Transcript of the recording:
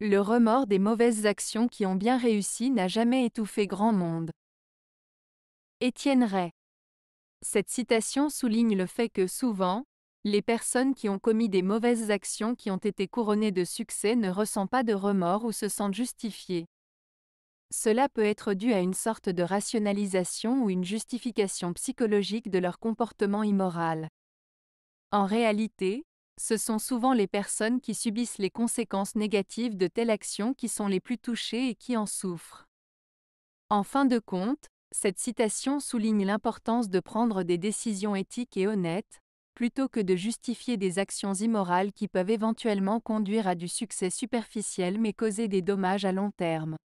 Le remords des mauvaises actions qui ont bien réussi n'a jamais étouffé grand monde. Étienne Ray. Cette citation souligne le fait que souvent, les personnes qui ont commis des mauvaises actions qui ont été couronnées de succès ne ressentent pas de remords ou se sentent justifiées. Cela peut être dû à une sorte de rationalisation ou une justification psychologique de leur comportement immoral. En réalité, ce sont souvent les personnes qui subissent les conséquences négatives de telles actions qui sont les plus touchées et qui en souffrent. En fin de compte, cette citation souligne l'importance de prendre des décisions éthiques et honnêtes, plutôt que de justifier des actions immorales qui peuvent éventuellement conduire à du succès superficiel mais causer des dommages à long terme.